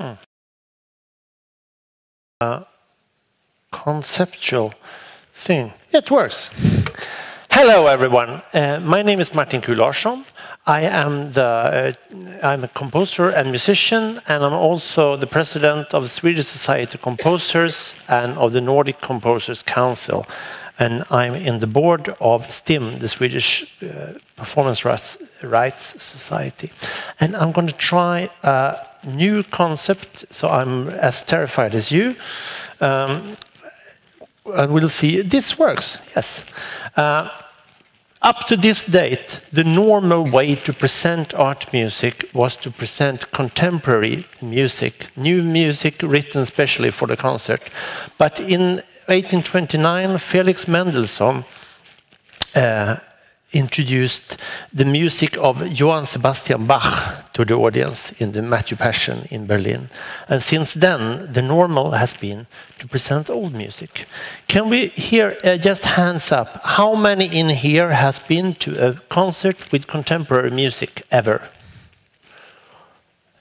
Hmm. Uh, conceptual thing. It works. Hello, everyone. Uh, my name is Martin Q. I am the uh, I'm a composer and musician, and I'm also the president of the Swedish Society of Composers and of the Nordic Composers Council. And I'm in the board of STIM, the Swedish uh, Performance Rights, Rights Society. And I'm going to try a new concept, so I'm as terrified as you. Um, and we'll see. This works, yes. Uh, up to this date, the normal way to present art music was to present contemporary music, new music written specially for the concert. But in 1829, Felix Mendelssohn uh, introduced the music of Johann Sebastian Bach to the audience in the Matthew Passion in Berlin. And since then, the normal has been to present old music. Can we hear uh, just hands up? How many in here has been to a concert with contemporary music ever?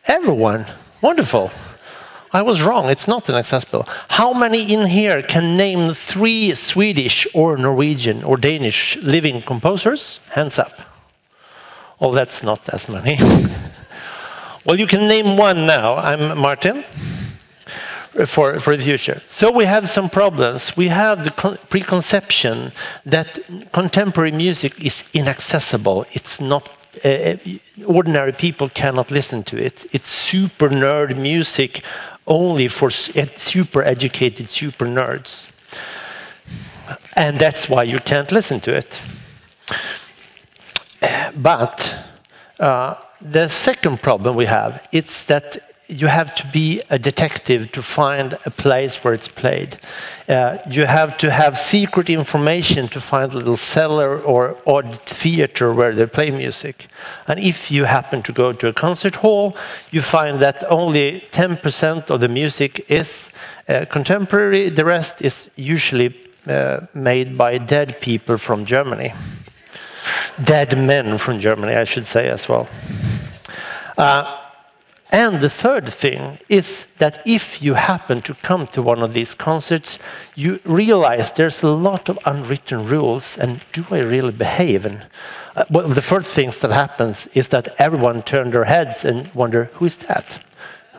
Everyone. Wonderful. I was wrong, it's not inaccessible. How many in here can name three Swedish or Norwegian or Danish living composers? Hands up. Oh, that's not as many. well, you can name one now. I'm Martin for, for the future. So we have some problems. We have the preconception that contemporary music is inaccessible. It's not uh, ordinary people cannot listen to it. It's super nerd music only for super educated super nerds. And that's why you can't listen to it. But uh, the second problem we have is that you have to be a detective to find a place where it's played. Uh, you have to have secret information to find a little cellar or odd theater where they play music. And if you happen to go to a concert hall, you find that only 10% of the music is uh, contemporary, the rest is usually uh, made by dead people from Germany. Dead men from Germany, I should say as well. Uh, and the third thing is that if you happen to come to one of these concerts, you realize there's a lot of unwritten rules, and do I really behave? And uh, one of the first things that happens is that everyone turns their heads and wonder, who is that?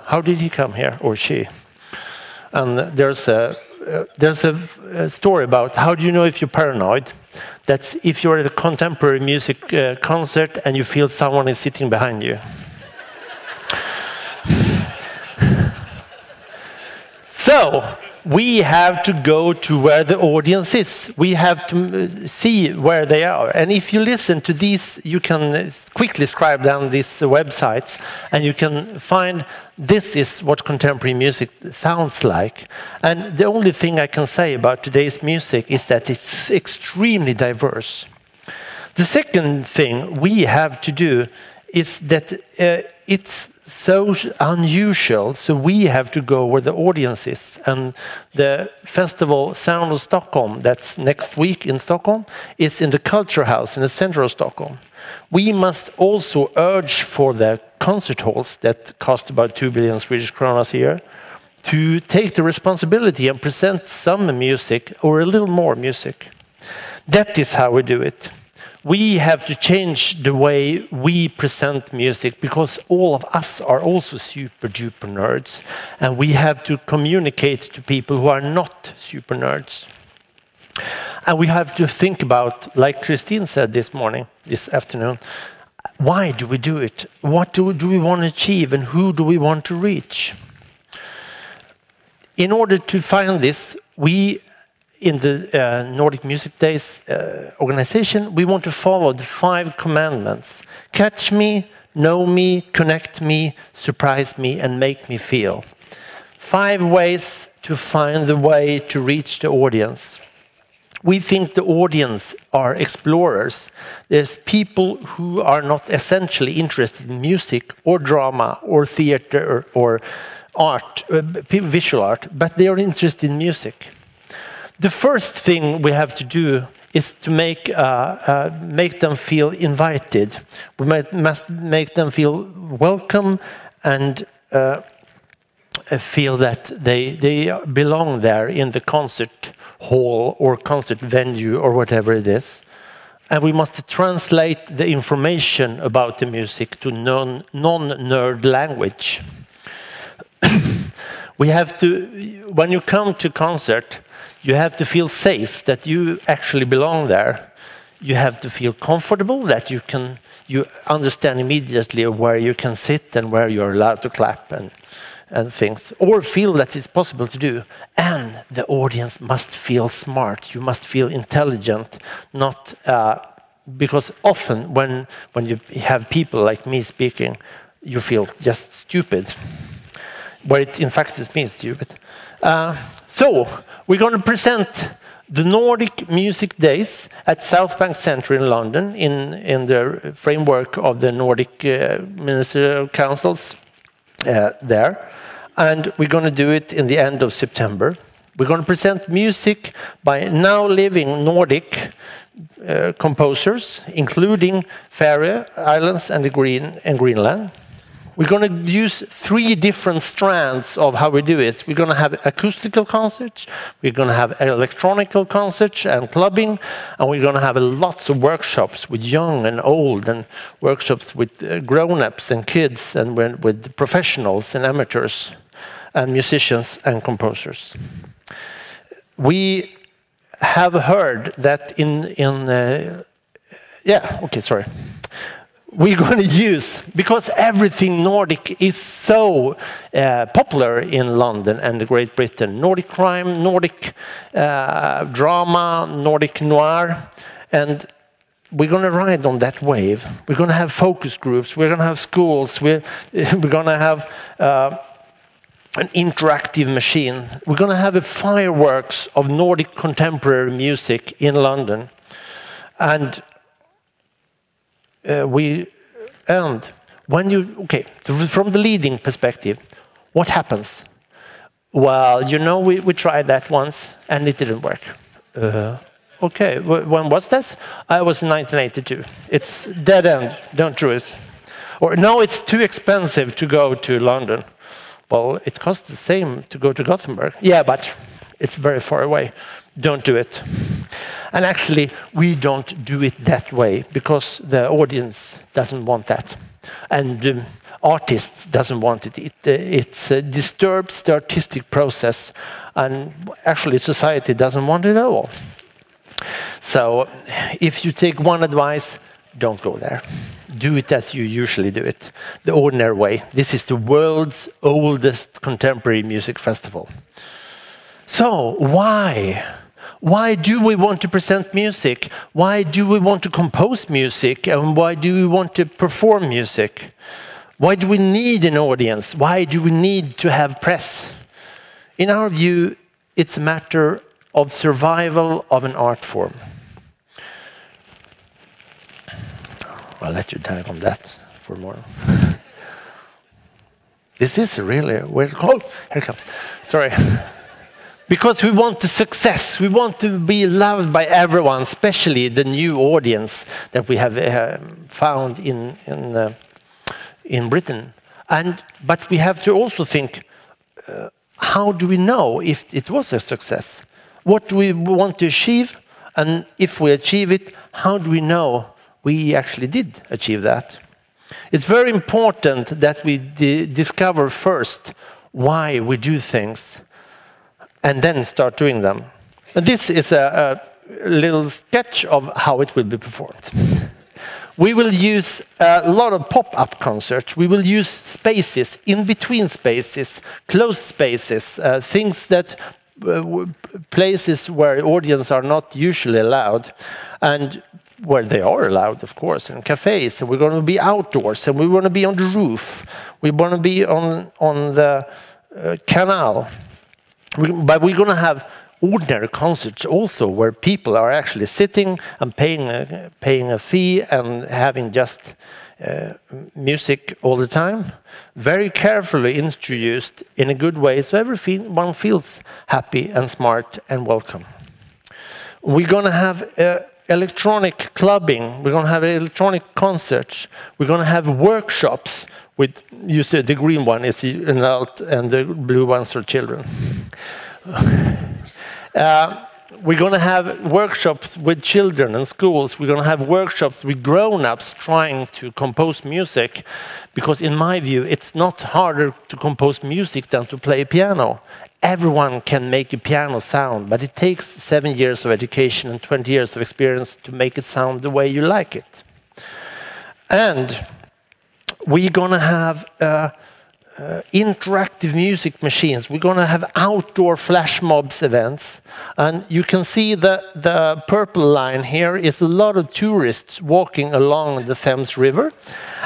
How did he come here, or she? And there's a, uh, there's a, a, story about how do you know if you're paranoid? That's if you're at a contemporary music uh, concert and you feel someone is sitting behind you. So we have to go to where the audience is. We have to see where they are. And if you listen to these, you can quickly scribe down these websites and you can find this is what contemporary music sounds like. And the only thing I can say about today's music is that it's extremely diverse. The second thing we have to do is that uh, it's so unusual, so we have to go where the audience is. And the festival Sound of Stockholm, that's next week in Stockholm, is in the Culture House in the center of Stockholm. We must also urge for the concert halls that cost about 2 billion Swedish kronas a year to take the responsibility and present some music or a little more music. That is how we do it we have to change the way we present music because all of us are also super duper nerds and we have to communicate to people who are not super nerds. And we have to think about, like Christine said this morning, this afternoon, why do we do it? What do, do we want to achieve and who do we want to reach? In order to find this, we in the uh, Nordic Music Days uh, organization, we want to follow the five commandments catch me, know me, connect me, surprise me, and make me feel. Five ways to find the way to reach the audience. We think the audience are explorers. There's people who are not essentially interested in music or drama or theater or, art, uh, visual art, but they are interested in music the first thing we have to do is to make, uh, uh, make them feel invited. We must make them feel welcome and uh, feel that they, they belong there in the concert hall or concert venue or whatever it is. And we must translate the information about the music to non, non-nerd language. we have to, when you come to concert, you have to feel safe that you actually belong there. You have to feel comfortable that you can, you understand immediately where you can sit and where you're allowed to clap and and things, or feel that it's possible to do. And the audience must feel smart. You must feel intelligent, not uh, because often when when you have people like me speaking, you feel just stupid. Where it, in fact it's me stupid. Uh, so we're going to present the Nordic Music Days at South Bank Centre in London in, in the framework of the Nordic uh, Ministerial Councils uh, there and we're going to do it in the end of September. We're going to present music by now living Nordic uh, composers, including Faroe Islands and, Green, and Greenland. We're going to use three different strands of how we do it. We're going to have acoustical concerts, we're going to have electronical concerts and clubbing, and we're going to have lots of workshops with young and old, and workshops with uh, grown-ups and kids, and with professionals and amateurs, and musicians and composers. We have heard that in in uh, yeah okay sorry we're going to use because everything Nordic is so uh, popular in London and Great Britain. Nordic crime, Nordic uh, drama, Nordic noir, and we're going to ride on that wave. We're going to have focus groups. We're going to have schools. We're, we're going to have uh, an interactive machine. We're going to have a fireworks of Nordic contemporary music in London, and uh, we and when you okay from the leading perspective what happens? Well you know we, we tried that once and it didn't work. Uh, okay when was that? I was in 1982 it's dead end don't do it. Or no it's too expensive to go to london. Well it costs the same to go to gothenburg. Yeah but it's very far away don't do it. And actually, we don't do it that way because the audience doesn't want that. And um, artists doesn't want it. It, uh, it uh, disturbs the artistic process. And actually, society doesn't want it at all. So if you take one advice, don't go there. Do it as you usually do it, the ordinary way. This is the world's oldest contemporary music festival. So, why? Why do we want to present music? Why do we want to compose music? And why do we want to perform music? Why do we need an audience? Why do we need to have press? In our view, it's a matter of survival of an art form. I'll let you dive on that for more. this is really where. Oh, here it comes. Sorry because we want the success. We want to be loved by everyone, especially the new audience that we have uh, found in, in, uh, in Britain. And, but we have to also think, uh, how do we know if it was a success? What do we want to achieve? And if we achieve it, how do we know we actually did achieve that? It's very important that we discover first why we do things and then start doing them. And this is a, a little sketch of how it will be performed. We will use a lot of pop-up concerts. We will use spaces, in between spaces, closed spaces, uh, things that uh, places where audience are not usually allowed, and where they are allowed, of course, in cafes. And we're going to be outdoors, and we want to be on the roof. We want to be on on the uh, canal we, but we're going to have ordinary concerts also where people are actually sitting and paying a, paying a fee and having just uh, music all the time, very carefully introduced in a good way so everyone feels happy and smart and welcome. We're going to have uh, electronic clubbing, we're going to have electronic concerts, we're going to have workshops with you see the green one is an adult and the blue ones are children. Uh, we're going to have workshops with children in schools. We're going to have workshops with grown-ups trying to compose music, because in my view, it's not harder to compose music than to play piano. Everyone can make a piano sound, but it takes seven years of education and 20 years of experience to make it sound the way you like it. And we're going to have uh, uh, interactive music machines. We're going to have outdoor flash mobs events. And you can see the, the purple line here is a lot of tourists walking along the Thames River.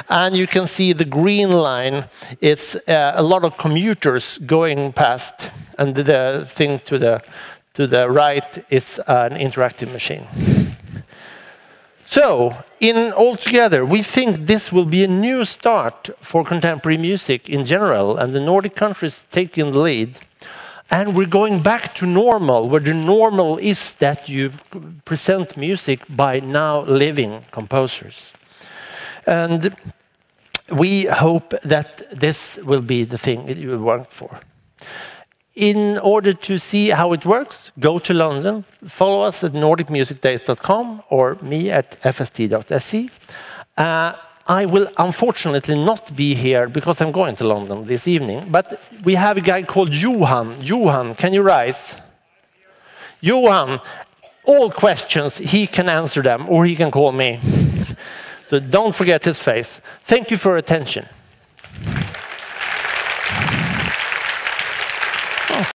And you can see the green line is uh, a lot of commuters going past. And the thing to the, to the right is an interactive machine. So, in altogether, we think this will be a new start for contemporary music in general, and the Nordic countries taking the lead. And we're going back to normal, where the normal is that you present music by now living composers. And we hope that this will be the thing you work for. In order to see how it works, go to London, follow us at nordicmusicdays.com or me at fst.se. Uh, I will unfortunately not be here because I'm going to London this evening, but we have a guy called Johan. Johan, can you rise? Johan, all questions, he can answer them or he can call me. so don't forget his face. Thank you for attention.